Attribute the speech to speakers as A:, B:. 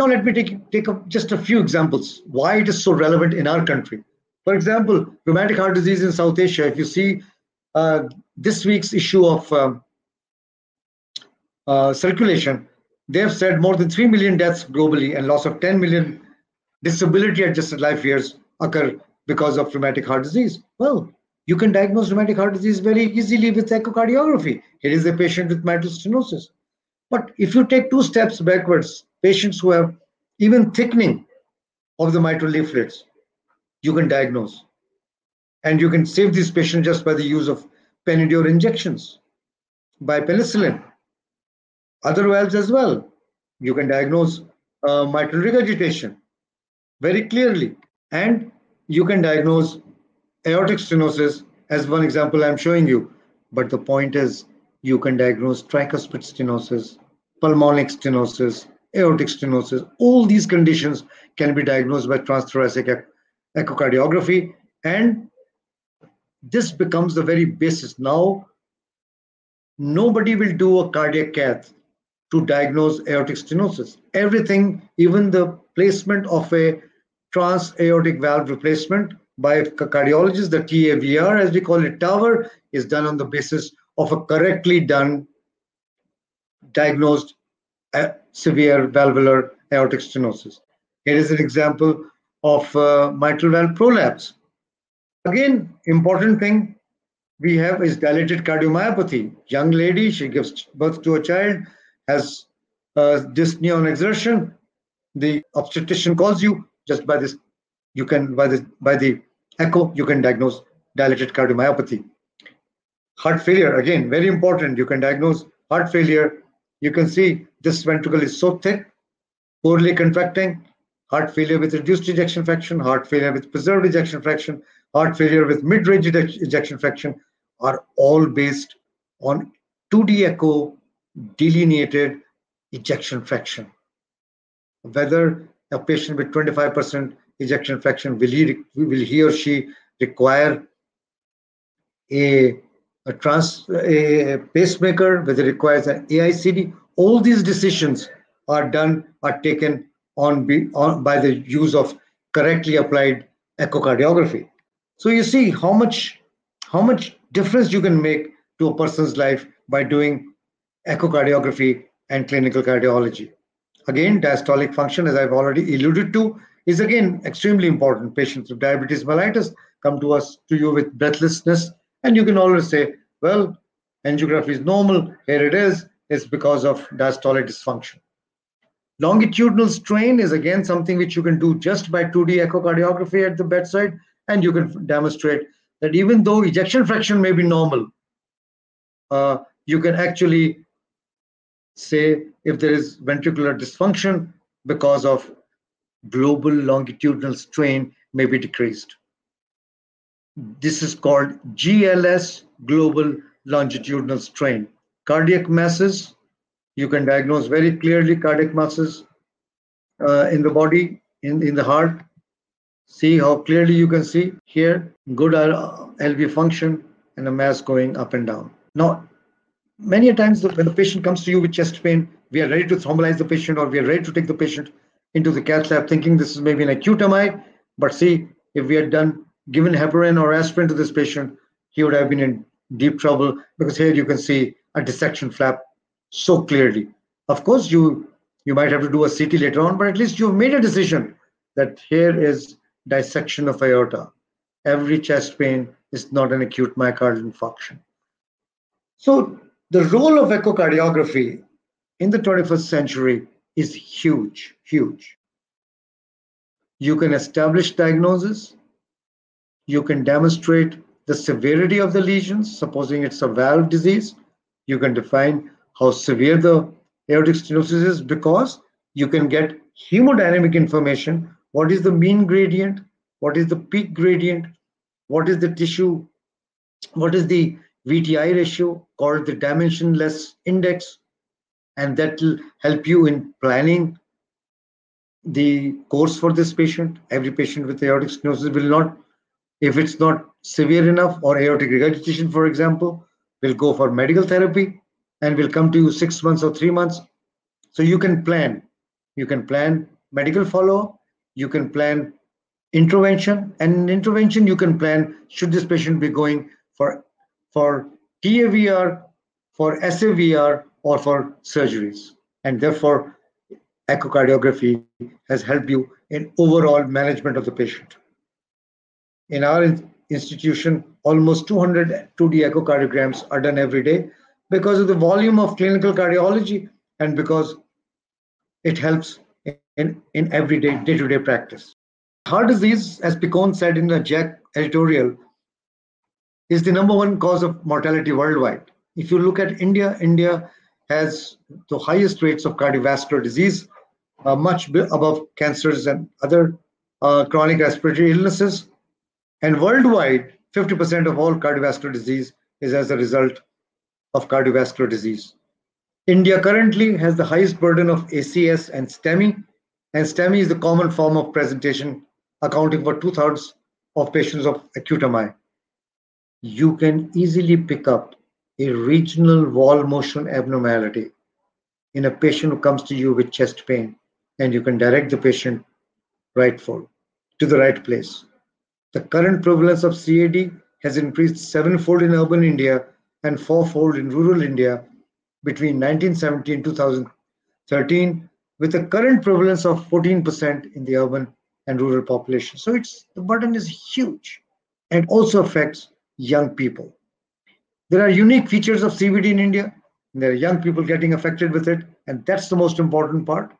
A: Now, let me take, take just a few examples why it is so relevant in our country. For example, rheumatic heart disease in South Asia, if you see uh, this week's issue of um, uh, circulation, they have said more than 3 million deaths globally and loss of 10 million disability adjusted life years occur because of rheumatic heart disease. Well, you can diagnose rheumatic heart disease very easily with echocardiography. Here is a patient with mitral stenosis. But if you take two steps backwards, patients who have even thickening of the mitral leaflets, you can diagnose. And you can save these patients just by the use of Penidure injections, by penicillin. Other valves as well. You can diagnose uh, mitral regurgitation very clearly. And you can diagnose aortic stenosis as one example I'm showing you. But the point is, you can diagnose tricuspid stenosis, pulmonic stenosis, aortic stenosis. All these conditions can be diagnosed by transthoracic echocardiography. And this becomes the very basis. Now, nobody will do a cardiac cath to diagnose aortic stenosis. Everything, even the placement of a trans aortic valve replacement by a cardiologist, the TAVR, as we call it, tower, is done on the basis of a correctly done diagnosed uh, severe valvular aortic stenosis. Here is an example of uh, mitral valve prolapse. Again, important thing we have is dilated cardiomyopathy. Young lady, she gives birth to a child, has uh, dyspnea on exertion. The obstetrician calls you just by this. You can by the by the echo you can diagnose dilated cardiomyopathy. Heart failure again very important. You can diagnose heart failure. You can see this ventricle is so thick, poorly contracting. Heart failure with reduced ejection fraction, heart failure with preserved ejection fraction, heart failure with mid-range ejection fraction are all based on 2D echo delineated ejection fraction. Whether a patient with 25% ejection fraction will he, will he or she require a, a trans a pacemaker, whether it requires an AICD, all these decisions are done are taken on, be, on by the use of correctly applied echocardiography. So you see how much how much difference you can make to a person's life by doing echocardiography and clinical cardiology. Again, diastolic function, as I've already alluded to, is again extremely important. Patients with diabetes mellitus come to us to you with breathlessness, and you can always say, well, angiography is normal, here it is, it's because of diastolic dysfunction. Longitudinal strain is again something which you can do just by 2D echocardiography at the bedside and you can demonstrate that even though ejection fraction may be normal, uh, you can actually say if there is ventricular dysfunction because of global longitudinal strain may be decreased. This is called GLS, global longitudinal strain. Cardiac masses, you can diagnose very clearly cardiac masses uh, in the body, in, in the heart, See how clearly you can see here, good LV function and a mass going up and down. Now, many times when the patient comes to you with chest pain, we are ready to thrombolize the patient or we are ready to take the patient into the cath lab thinking this is maybe an acute MI. But see, if we had done given heparin or aspirin to this patient, he would have been in deep trouble because here you can see a dissection flap so clearly. Of course, you you might have to do a CT later on, but at least you've made a decision that here is dissection of aorta. Every chest pain is not an acute myocardial infarction. So the role of echocardiography in the 21st century is huge, huge. You can establish diagnosis. You can demonstrate the severity of the lesions, supposing it's a valve disease. You can define how severe the aortic stenosis is because you can get hemodynamic information what is the mean gradient? What is the peak gradient? What is the tissue? What is the VTI ratio called the dimensionless index? And that will help you in planning the course for this patient. Every patient with aortic stenosis will not, if it's not severe enough or aortic regurgitation, for example, will go for medical therapy and will come to you six months or three months. So you can plan You can plan medical follow, you can plan intervention, and in intervention you can plan should this patient be going for for TAVR, for SAVR, or for surgeries. And therefore, echocardiography has helped you in overall management of the patient. In our institution, almost 200 2D echocardiograms are done every day because of the volume of clinical cardiology and because it helps in, in everyday, day-to-day practice. Heart disease, as Picone said in the JACC editorial, is the number one cause of mortality worldwide. If you look at India, India has the highest rates of cardiovascular disease, uh, much above cancers and other uh, chronic respiratory illnesses. And worldwide, 50% of all cardiovascular disease is as a result of cardiovascular disease. India currently has the highest burden of ACS and STEMI, and STEMI is the common form of presentation, accounting for two thirds of patients of acute MI. You can easily pick up a regional wall motion abnormality in a patient who comes to you with chest pain, and you can direct the patient right for to the right place. The current prevalence of CAD has increased sevenfold in urban India and fourfold in rural India between 1970 and 2013, with a current prevalence of 14% in the urban and rural population. So it's the burden is huge and also affects young people. There are unique features of CVD in India. There are young people getting affected with it, and that's the most important part.